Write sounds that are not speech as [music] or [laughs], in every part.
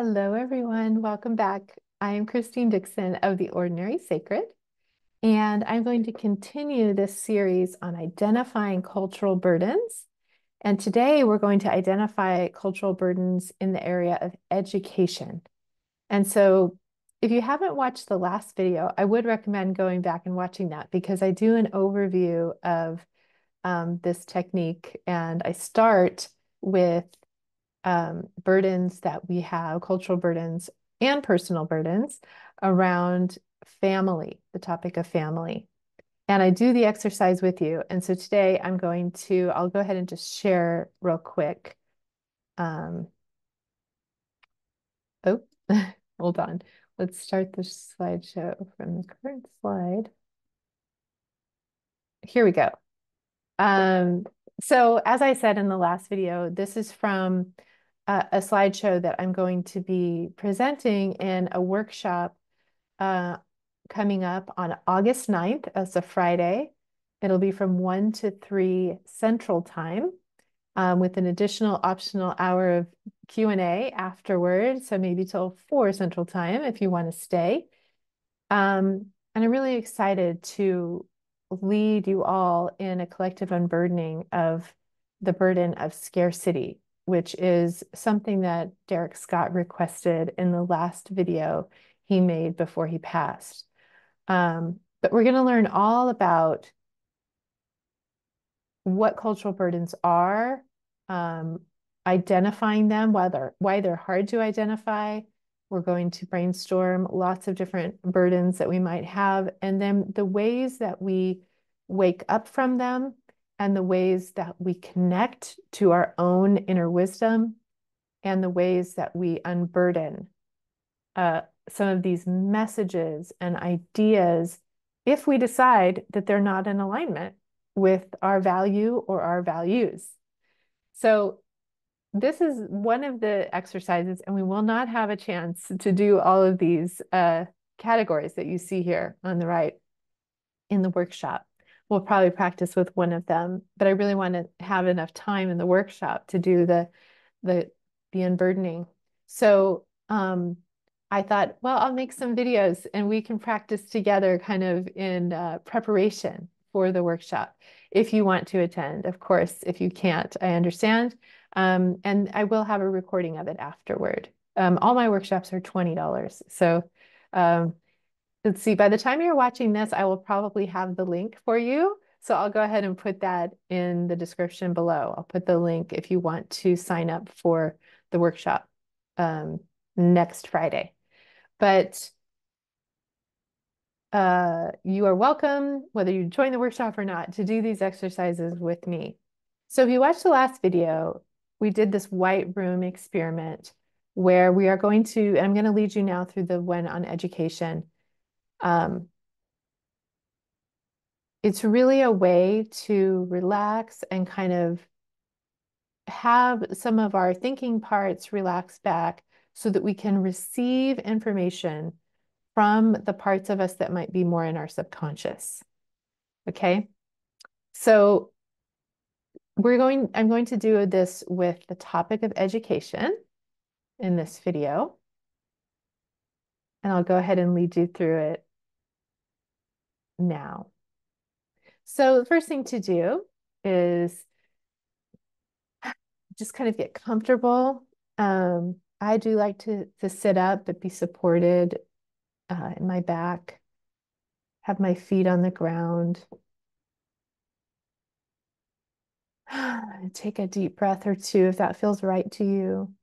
Hello, everyone. Welcome back. I am Christine Dixon of The Ordinary Sacred, and I'm going to continue this series on identifying cultural burdens. And today we're going to identify cultural burdens in the area of education. And so if you haven't watched the last video, I would recommend going back and watching that because I do an overview of um, this technique and I start with um, burdens that we have, cultural burdens and personal burdens around family, the topic of family. And I do the exercise with you. And so today I'm going to, I'll go ahead and just share real quick. Um, oh, [laughs] hold on. Let's start the slideshow from the current slide. Here we go. Um, so as I said in the last video, this is from a, a slideshow that I'm going to be presenting in a workshop uh, coming up on August 9th. It's a Friday. It'll be from 1 to 3 Central Time um, with an additional optional hour of Q&A afterward, So maybe till 4 Central Time if you want to stay. Um, and I'm really excited to lead you all in a collective unburdening of the burden of scarcity which is something that Derek Scott requested in the last video he made before he passed. Um, but we're going to learn all about what cultural burdens are, um, identifying them, why they're, why they're hard to identify. We're going to brainstorm lots of different burdens that we might have, and then the ways that we wake up from them and the ways that we connect to our own inner wisdom and the ways that we unburden uh, some of these messages and ideas if we decide that they're not in alignment with our value or our values. So this is one of the exercises, and we will not have a chance to do all of these uh, categories that you see here on the right in the workshop we'll probably practice with one of them, but I really want to have enough time in the workshop to do the the the unburdening. So um, I thought, well, I'll make some videos and we can practice together kind of in uh, preparation for the workshop. If you want to attend, of course, if you can't, I understand. Um, and I will have a recording of it afterward. Um, all my workshops are $20. So um, Let's see, by the time you're watching this, I will probably have the link for you. So I'll go ahead and put that in the description below. I'll put the link if you want to sign up for the workshop um, next Friday. But uh, you are welcome, whether you join the workshop or not, to do these exercises with me. So if you watched the last video, we did this white room experiment where we are going to, I'm going to lead you now through the one on education um, it's really a way to relax and kind of have some of our thinking parts relax back so that we can receive information from the parts of us that might be more in our subconscious. Okay. So we're going, I'm going to do this with the topic of education in this video. And I'll go ahead and lead you through it now. So the first thing to do is just kind of get comfortable. Um, I do like to, to sit up but be supported uh, in my back, have my feet on the ground. [sighs] Take a deep breath or two if that feels right to you.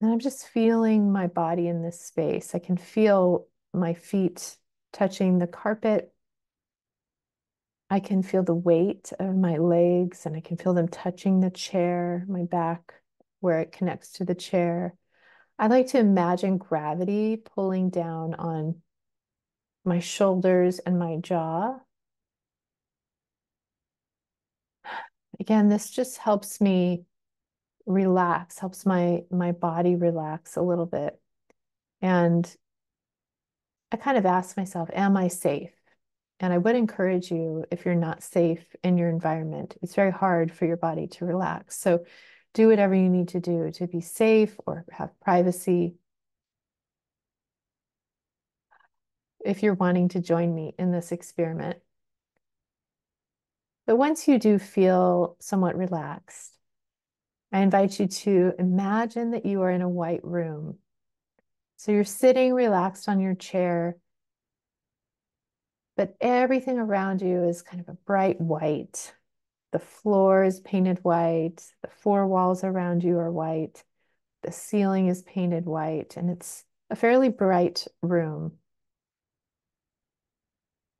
And I'm just feeling my body in this space. I can feel my feet touching the carpet. I can feel the weight of my legs and I can feel them touching the chair, my back, where it connects to the chair. I like to imagine gravity pulling down on my shoulders and my jaw. [sighs] Again, this just helps me relax, helps my my body relax a little bit. And I kind of ask myself, am I safe? And I would encourage you, if you're not safe in your environment, it's very hard for your body to relax. So do whatever you need to do to be safe or have privacy. If you're wanting to join me in this experiment. But once you do feel somewhat relaxed, I invite you to imagine that you are in a white room. So you're sitting relaxed on your chair, but everything around you is kind of a bright white. The floor is painted white, the four walls around you are white, the ceiling is painted white, and it's a fairly bright room.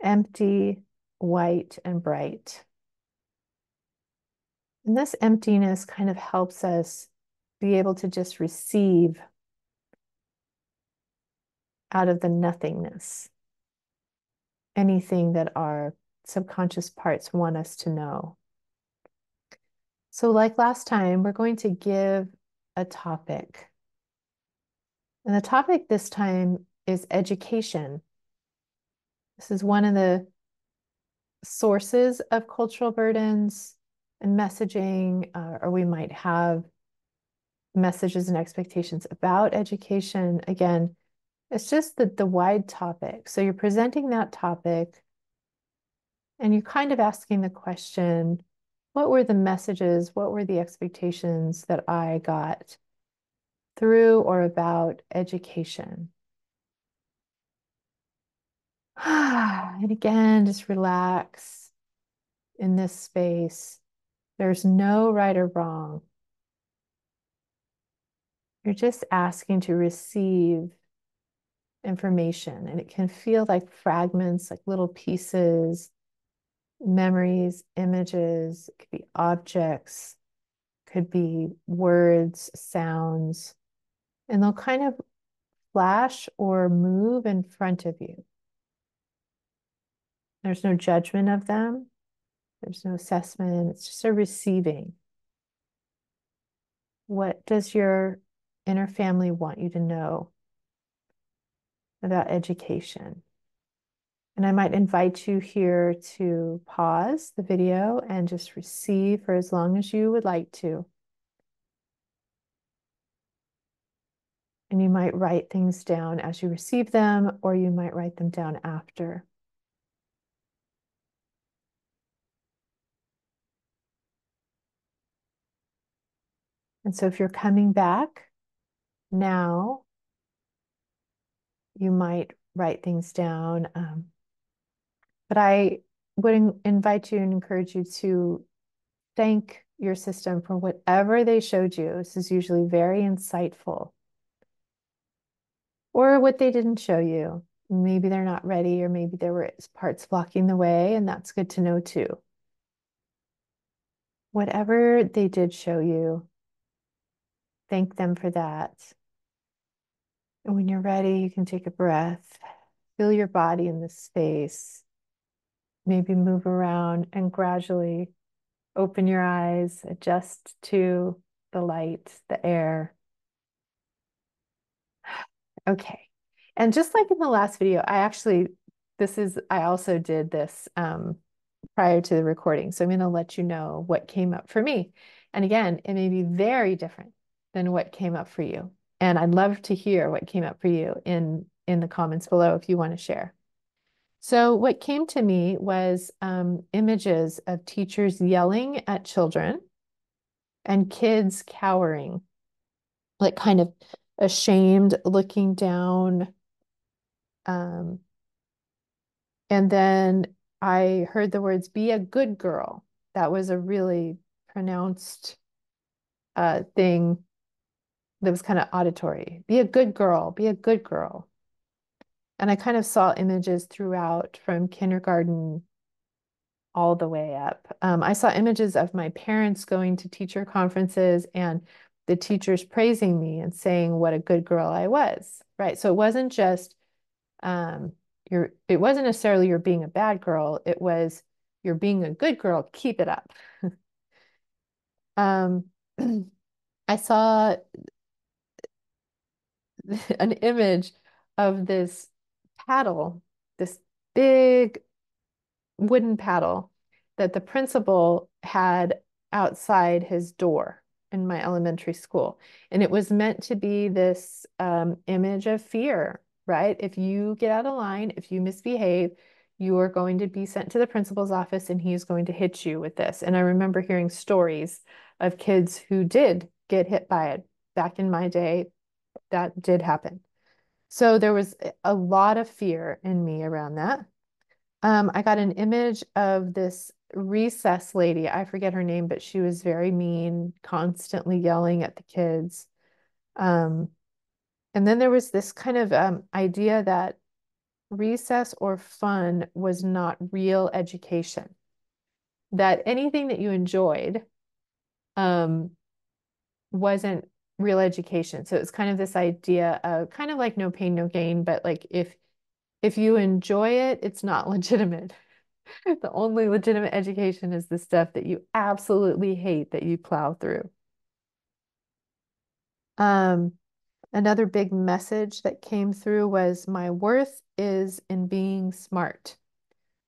Empty, white, and bright. And this emptiness kind of helps us be able to just receive out of the nothingness anything that our subconscious parts want us to know. So, like last time, we're going to give a topic. And the topic this time is education. This is one of the sources of cultural burdens and messaging, uh, or we might have messages and expectations about education. Again, it's just the, the wide topic. So you're presenting that topic and you're kind of asking the question what were the messages, what were the expectations that I got through or about education? [sighs] and again, just relax in this space. There's no right or wrong. You're just asking to receive information, and it can feel like fragments, like little pieces, memories, images, it could be objects, could be words, sounds, and they'll kind of flash or move in front of you. There's no judgment of them. There's no assessment. It's just a receiving. What does your inner family want you to know about education? And I might invite you here to pause the video and just receive for as long as you would like to. And you might write things down as you receive them, or you might write them down after. And so if you're coming back now, you might write things down. Um, but I would in invite you and encourage you to thank your system for whatever they showed you. This is usually very insightful. Or what they didn't show you. Maybe they're not ready, or maybe there were parts blocking the way, and that's good to know too. Whatever they did show you, Thank them for that. And when you're ready, you can take a breath, feel your body in the space, maybe move around and gradually open your eyes, adjust to the light, the air. Okay. And just like in the last video, I actually, this is, I also did this um, prior to the recording. So I'm going to let you know what came up for me. And again, it may be very different than what came up for you. And I'd love to hear what came up for you in, in the comments below if you want to share. So what came to me was um, images of teachers yelling at children and kids cowering, like kind of ashamed, looking down. Um, and then I heard the words, be a good girl. That was a really pronounced uh, thing that was kind of auditory. Be a good girl, be a good girl. And I kind of saw images throughout from kindergarten all the way up. Um, I saw images of my parents going to teacher conferences and the teachers praising me and saying what a good girl I was, right? So it wasn't just um, you're, it wasn't necessarily you're being a bad girl. It was you're being a good girl, keep it up. [laughs] um, [clears throat] I saw [laughs] an image of this paddle, this big wooden paddle that the principal had outside his door. in my elementary school. And it was meant to be this um, image of fear, right? If you get out of line, if you misbehave, you are going to be sent to the principal's office and he's going to hit you with this. And I remember hearing stories of kids who did get hit by it. Back in my day, that did happen. So there was a lot of fear in me around that. Um, I got an image of this recess lady. I forget her name, but she was very mean, constantly yelling at the kids. Um, and then there was this kind of um, idea that recess or fun was not real education. That anything that you enjoyed um, wasn't real education. So it's kind of this idea of kind of like no pain, no gain, but like if if you enjoy it, it's not [laughs] legitimate. the only legitimate education is the stuff that you absolutely hate that you plow through. Um, another big message that came through was my worth is in being smart.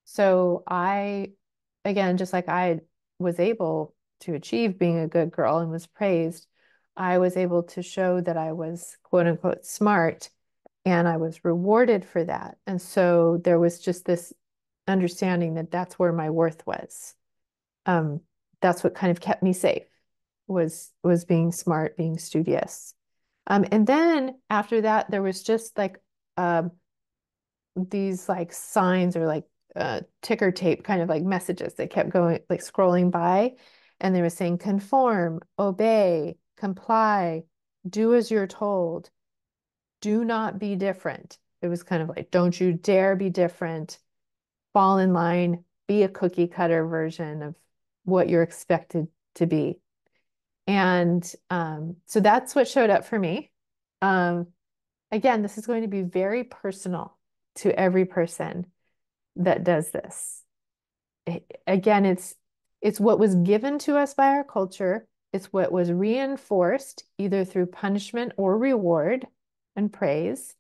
So I, again, just like I was able to achieve being a good girl and was praised, I was able to show that I was quote unquote smart and I was rewarded for that. And so there was just this understanding that that's where my worth was. Um, that's what kind of kept me safe was was being smart, being studious. Um, and then after that, there was just like um, these like signs or like uh, ticker tape kind of like messages that kept going, like scrolling by. And they were saying conform, obey, comply, do as you're told, do not be different. It was kind of like, don't you dare be different, fall in line, be a cookie cutter version of what you're expected to be. And um, so that's what showed up for me. Um, again, this is going to be very personal to every person that does this. It, again, it's it's what was given to us by our culture. It's what was reinforced either through punishment or reward and praise.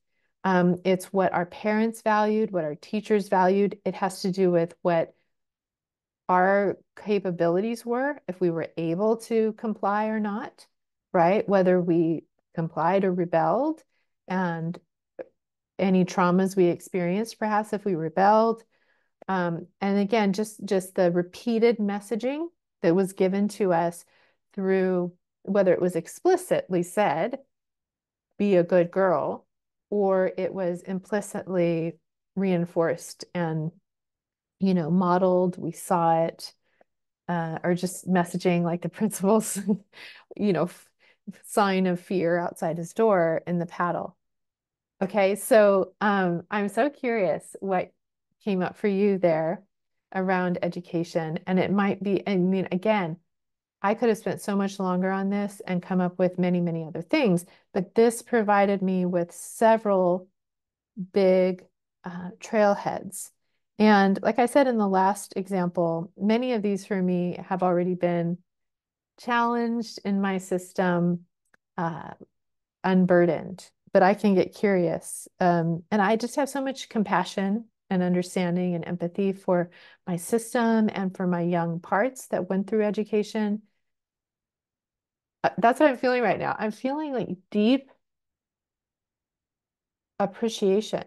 Um, it's what our parents valued, what our teachers valued. It has to do with what our capabilities were, if we were able to comply or not, right? Whether we complied or rebelled, and any traumas we experienced, perhaps if we rebelled. Um, and again, just just the repeated messaging that was given to us through whether it was explicitly said, be a good girl, or it was implicitly reinforced and you know modeled we saw it uh, or just messaging like the [laughs] principal's you know sign of fear outside his door in the paddle. Okay so um, i'm so curious what came up for you there around education and it might be i mean again I could have spent so much longer on this and come up with many, many other things, but this provided me with several big uh, trailheads. And like I said in the last example, many of these for me have already been challenged in my system, uh, unburdened, but I can get curious. Um, and I just have so much compassion and understanding and empathy for my system and for my young parts that went through education. Uh, that's what I'm feeling right now. I'm feeling like deep appreciation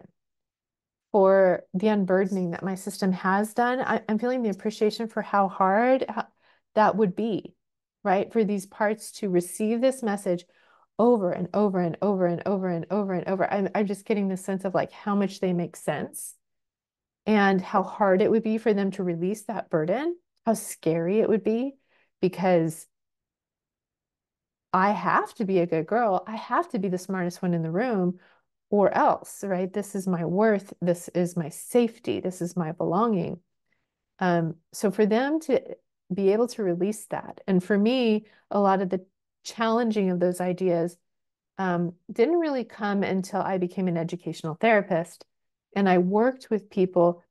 for the unburdening that my system has done. I, am feeling the appreciation for how hard that would be, right? For these parts to receive this message over and over and over and over and over and over. I'm, I'm just getting this sense of like how much they make sense and how hard it would be for them to release that burden, how scary it would be because I have to be a good girl. I have to be the smartest one in the room or else, right? This is my worth. This is my safety. This is my belonging. Um, so for them to be able to release that, and for me, a lot of the challenging of those ideas um, didn't really come until I became an educational therapist and I worked with people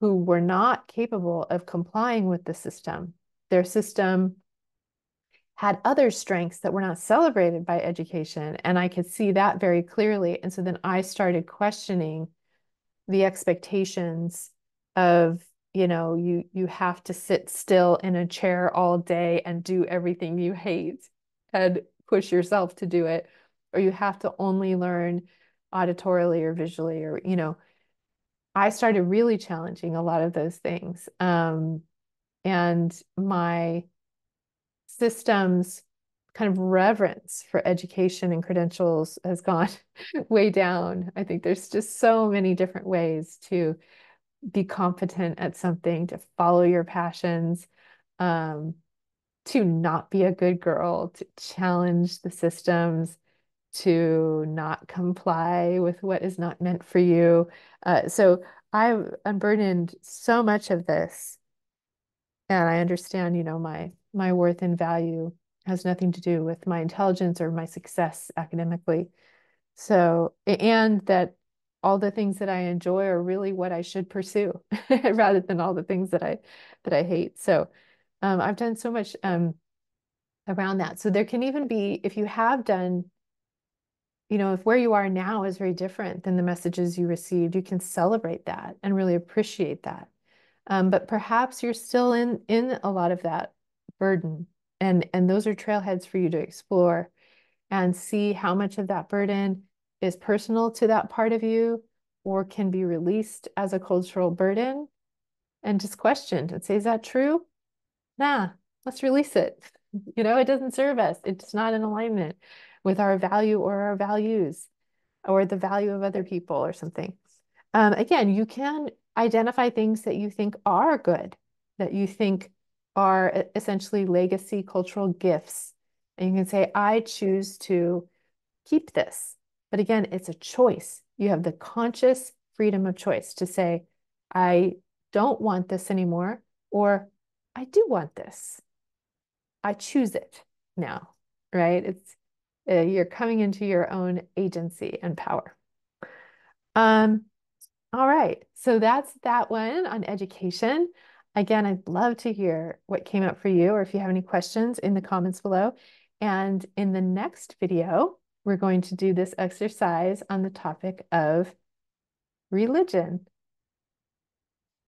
who were not capable of complying with the system. Their system had other strengths that were not celebrated by education. And I could see that very clearly. And so then I started questioning the expectations of, you know, you you have to sit still in a chair all day and do everything you hate. head push yourself to do it, or you have to only learn auditorily or visually, or, you know, I started really challenging a lot of those things. Um, and my systems kind of reverence for education and credentials has gone [laughs] way down. I think there's just so many different ways to be competent at something, to follow your passions, um, to not be a good girl, to challenge the systems, to not comply with what is not meant for you. Uh, so I've unburdened so much of this, and I understand, you know, my my worth and value has nothing to do with my intelligence or my success academically. So, and that all the things that I enjoy are really what I should pursue [laughs] rather than all the things that I that I hate. So, um, I've done so much um, around that. So there can even be if you have done, you know, if where you are now is very different than the messages you received, you can celebrate that and really appreciate that. Um, but perhaps you're still in in a lot of that burden. And and those are trailheads for you to explore and see how much of that burden is personal to that part of you or can be released as a cultural burden. And just questioned and say is that true? Nah let's release it. [laughs] You know it doesn't serve us. It's not in alignment with our value or our values or the value of other people or something. Um, again you can identify things that you think are good that you think are essentially legacy cultural gifts. And you can say, I choose to keep this. But again, it's a choice. You have the conscious freedom of choice to say, I don't want this anymore, or I do want this. I choose it now, right? It's uh, you're coming into your own agency and power. Um, all right, so that's that one on education. Again, I'd love to hear what came up for you or if you have any questions in the comments below. And in the next video, we're going to do this exercise on the topic of religion.